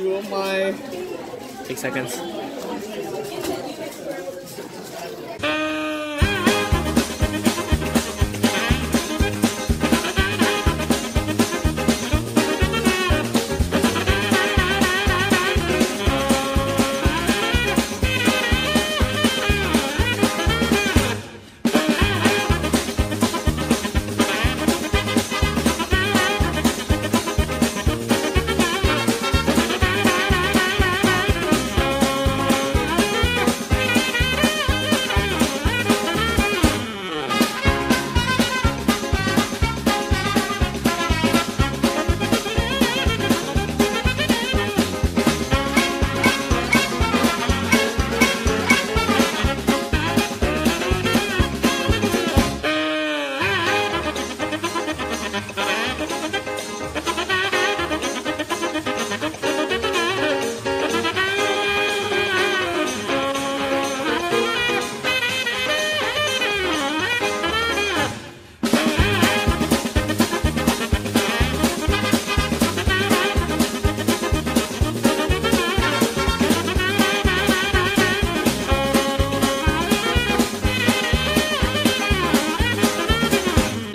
zero oh my. Eight seconds.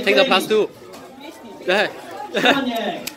Take the plus two. Go ahead.